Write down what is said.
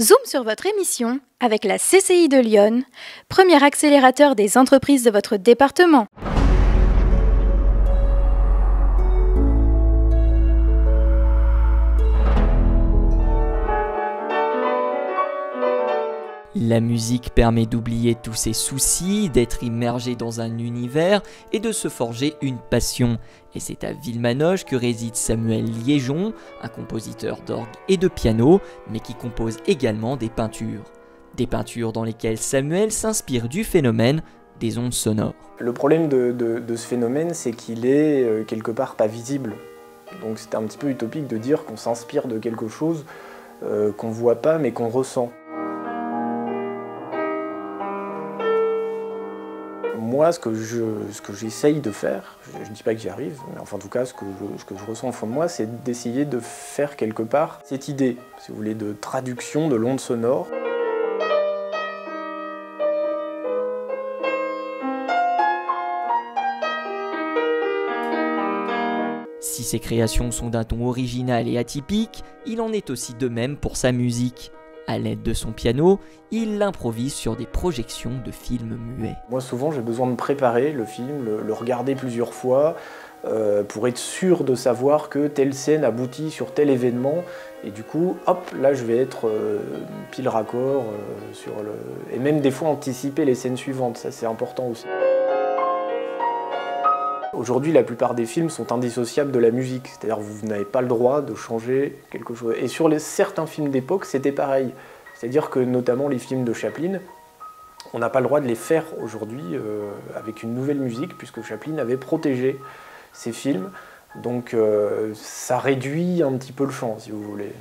Zoom sur votre émission avec la CCI de Lyon, premier accélérateur des entreprises de votre département. La musique permet d'oublier tous ses soucis, d'être immergé dans un univers et de se forger une passion. Et c'est à Villemanoche que réside Samuel Liégeon, un compositeur d'orgue et de piano, mais qui compose également des peintures. Des peintures dans lesquelles Samuel s'inspire du phénomène des ondes sonores. Le problème de, ce phénomène, c'est qu'il est euh, quelque part pas visible. Donc c'est un petit peu utopique de dire qu'on s'inspire de quelque chose euh, qu'on voit pas mais qu'on ressent. Moi, ce que, j'essaye de faire, je ne dis pas que j'y arrive, mais enfin en tout cas, ce que je, ce que je ressens au fond de moi, c'est d'essayer de faire quelque part cette idée, si vous voulez, de traduction de l'onde sonore. Si ses créations sont d'un ton original et atypique, il en est aussi de même pour sa musique. À l'aide de son piano, il improvise sur des projections de films muets. Moi souvent j'ai besoin de préparer le film, le, regarder plusieurs fois, euh, pour être sûr de savoir que telle scène aboutit sur tel événement. Et du coup, hop, là je vais être euh, pile raccord euh, sur le... Et même des fois anticiper les scènes suivantes, ça c'est important aussi. Aujourd'hui, la plupart des films sont indissociables de la musique, c'est-à-dire vous n'avez pas le droit de changer quelque chose. Et sur certains films d'époque, c'était pareil. C'est-à-dire que notamment les films de Chaplin, on n'a pas le droit de les faire aujourd'hui euh, avec une nouvelle musique, puisque Chaplin avait protégé ses films. Donc euh, ça réduit un petit peu le champ, si vous voulez.